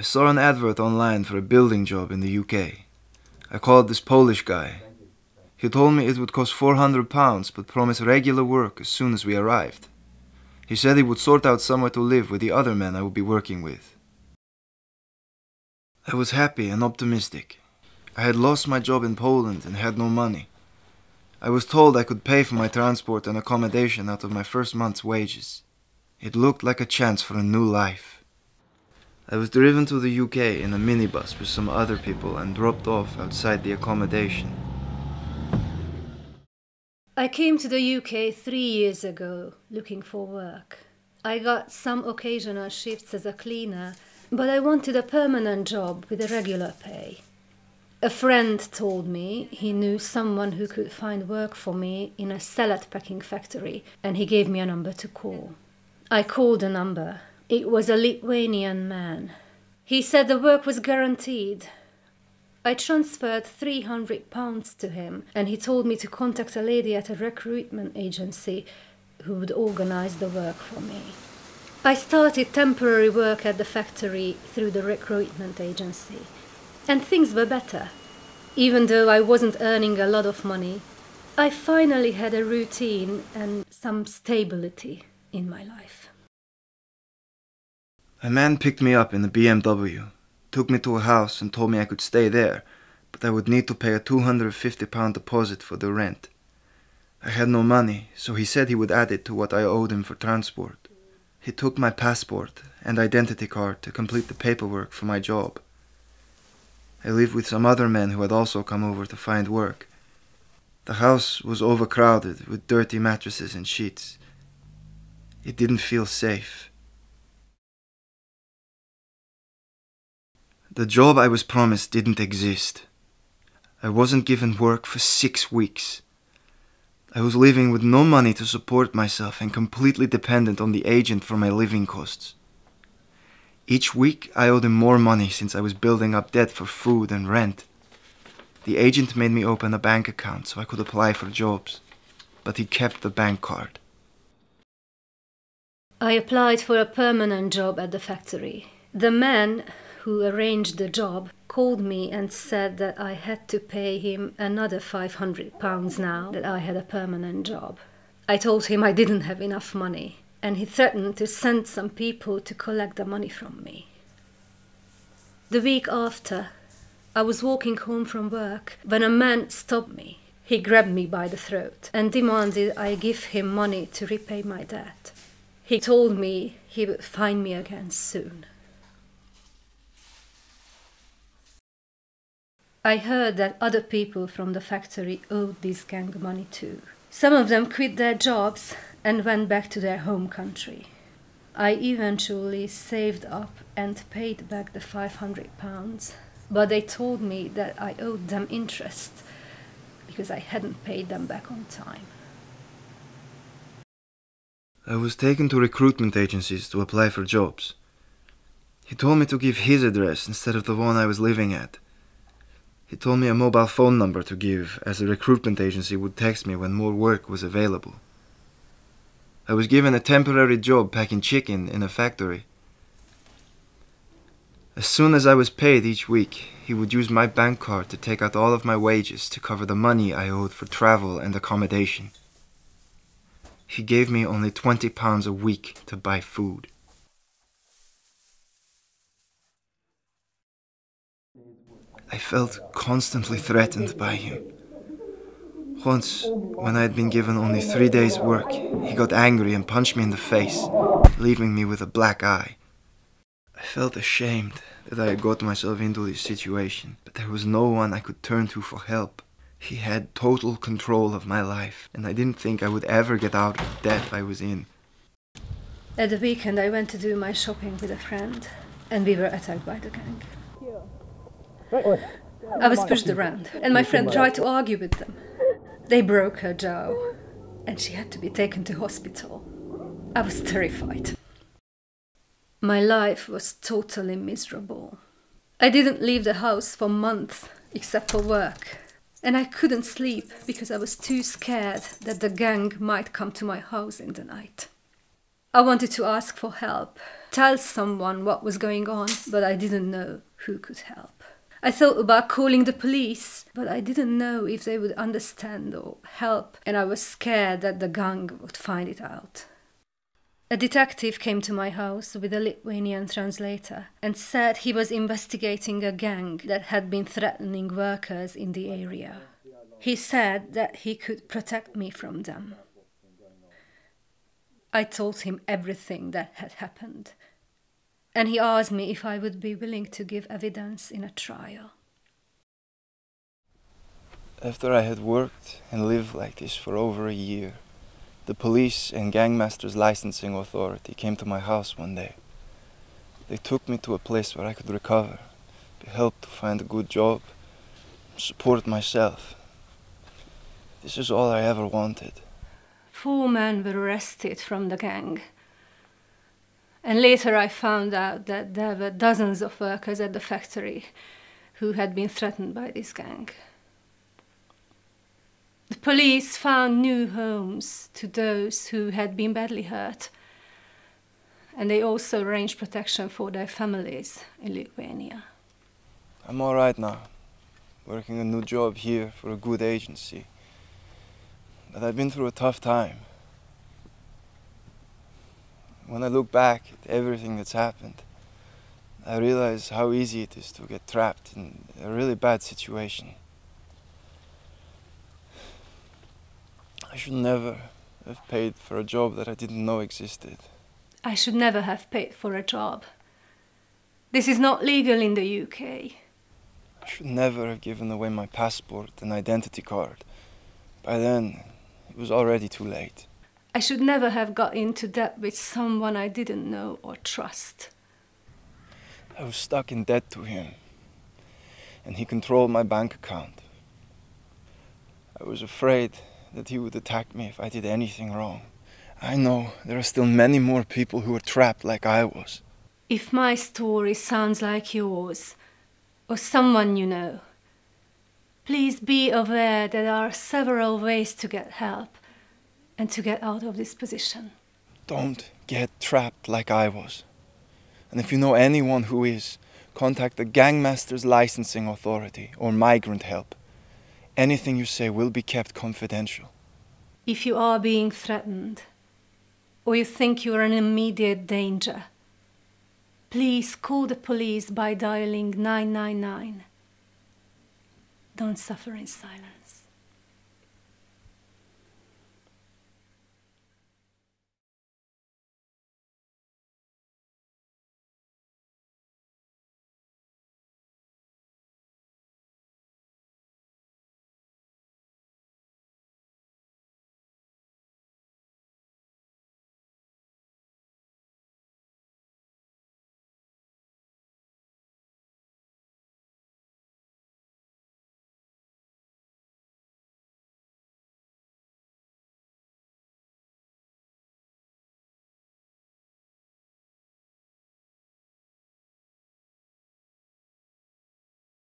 I saw an advert online for a building job in the UK. I called this Polish guy. He told me it would cost 400 pounds but promised regular work as soon as we arrived. He said he would sort out somewhere to live with the other men I would be working with. I was happy and optimistic. I had lost my job in Poland and had no money. I was told I could pay for my transport and accommodation out of my first month's wages. It looked like a chance for a new life. I was driven to the UK in a minibus with some other people and dropped off outside the accommodation. I came to the UK three years ago looking for work. I got some occasional shifts as a cleaner, but I wanted a permanent job with a regular pay. A friend told me he knew someone who could find work for me in a salad packing factory, and he gave me a number to call. I called the number. It was a Lithuanian man. He said the work was guaranteed. I transferred 300 pounds to him, and he told me to contact a lady at a recruitment agency who would organize the work for me. I started temporary work at the factory through the recruitment agency, and things were better. Even though I wasn't earning a lot of money, I finally had a routine and some stability in my life. A man picked me up in a BMW, took me to a house and told me I could stay there, but I would need to pay a 250 pound deposit for the rent. I had no money, so he said he would add it to what I owed him for transport. He took my passport and identity card to complete the paperwork for my job. I lived with some other men who had also come over to find work. The house was overcrowded with dirty mattresses and sheets. It didn't feel safe. The job I was promised didn't exist. I wasn't given work for six weeks. I was living with no money to support myself and completely dependent on the agent for my living costs. Each week I owed him more money since I was building up debt for food and rent. The agent made me open a bank account so I could apply for jobs, but he kept the bank card. I applied for a permanent job at the factory. The man who arranged the job called me and said that I had to pay him another 500 pounds now that I had a permanent job. I told him I didn't have enough money, and he threatened to send some people to collect the money from me. The week after, I was walking home from work when a man stopped me. He grabbed me by the throat and demanded I give him money to repay my debt. He told me he would find me again soon. I heard that other people from the factory owed this gang money too. Some of them quit their jobs and went back to their home country. I eventually saved up and paid back the 500 pounds, but they told me that I owed them interest because I hadn't paid them back on time. I was taken to recruitment agencies to apply for jobs. He told me to give his address instead of the one I was living at. He told me a mobile phone number to give, as the recruitment agency would text me when more work was available. I was given a temporary job packing chicken in a factory. As soon as I was paid each week, he would use my bank card to take out all of my wages to cover the money I owed for travel and accommodation. He gave me only 20 pounds a week to buy food. I felt constantly threatened by him. Once, when I had been given only three days' work, he got angry and punched me in the face, leaving me with a black eye. I felt ashamed that I had got myself into this situation, but there was no one I could turn to for help. He had total control of my life, and I didn't think I would ever get out of the debt I was in. At the weekend, I went to do my shopping with a friend, and we were attacked by the gang. I was pushed around, and my friend tried to argue with them. They broke her jaw, and she had to be taken to hospital. I was terrified. My life was totally miserable. I didn't leave the house for months except for work, and I couldn't sleep because I was too scared that the gang might come to my house in the night. I wanted to ask for help, tell someone what was going on, but I didn't know who could help. I thought about calling the police, but I didn't know if they would understand or help, and I was scared that the gang would find it out. A detective came to my house with a Lithuanian translator and said he was investigating a gang that had been threatening workers in the area. He said that he could protect me from them. I told him everything that had happened, and he asked me if I would be willing to give evidence in a trial. After I had worked and lived like this for over a year, the police and gangmasters licensing authority came to my house one day. They took me to a place where I could recover, be helped to find a good job, support myself. This is all I ever wanted. Four men were arrested from the gang. And later I found out that there were dozens of workers at the factory who had been threatened by this gang. The police found new homes to those who had been badly hurt, and they also arranged protection for their families in Lithuania. I'm all right now, working a new job here for a good agency But I've been through a tough time. When I look back at everything that's happened, I realize how easy it is to get trapped in a really bad situation. I should never have paid for a job that I didn't know existed. I should never have paid for a job. This is not legal in the UK. I should never have given away my passport and identity card. By then, it was already too late. I should never have got into debt with someone I didn't know or trust. I was stuck in debt to him, and he controlled my bank account. I was afraid that he would attack me if I did anything wrong. I know there are still many more people who are trapped like I was. If my story sounds like yours, or someone you know, Please be aware that there are several ways to get help and to get out of this position. Don't get trapped like I was. And if you know anyone who is, contact the Gangmasters Licensing Authority or Migrant Help. Anything you say will be kept confidential. If you are being threatened, or you think you are in immediate danger, please call the police by dialing 999. Don't suffer in silence.